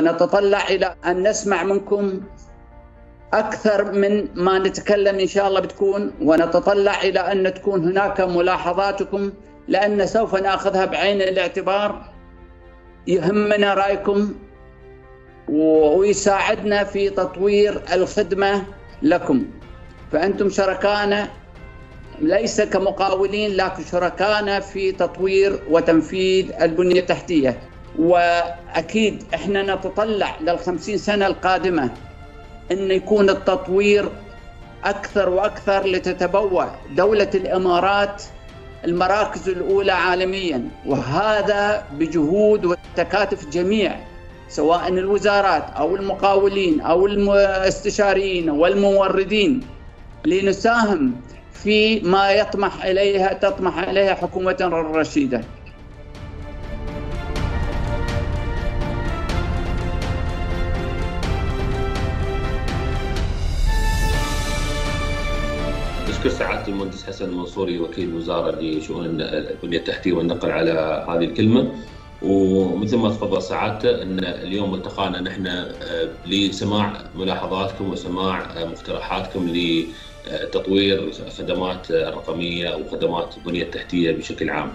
نتطلع إلى أن نسمع منكم أكثر من ما نتكلم إن شاء الله بتكون ونتطلع إلى أن تكون هناك ملاحظاتكم لأن سوف نأخذها بعين الاعتبار. يهمنا رأيكم ويساعدنا في تطوير الخدمة لكم. فأنتم شركائنا ليس كمقاولين لكن شركائنا في تطوير وتنفيذ البنية التحتية. وأكيد إحنا نتطلع للخمسين سنة القادمة أن يكون التطوير أكثر وأكثر لتتبوأ دولة الإمارات المراكز الأولى عالميا. وهذا بجهود وتكاتف جميع سواء الوزارات أو المقاولين أو الاستشاريين والموردين لنساهم في ما يطمح إليها تطمح إليها حكومة رشيدة نشكر سعادة المهندس حسن المنصوري وكيل الوزاره لشؤون البنيه التحتية والنقل على هذه الكلمة ومثل ما تفضل سعادته أن اليوم التقانا نحن آه، لسماع ملاحظاتكم وسماع آه، مقترحاتكم لتطوير خدمات الرقميه أو خدمات البنيه التحتيه بشكل عام.